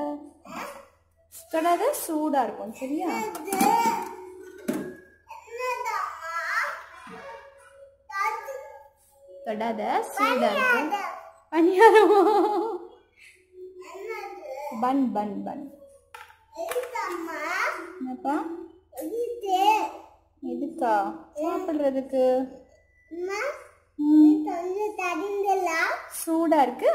அங்கதானே தொடாத சூடா இருக்கும் சரியா? தொடாத சூடா இருக்கும். பணியாரமா பன் பன் பன். என்னப்பா? எதுக்கா? சாப்பிடுறதுக்கு? சூடா இருக்கு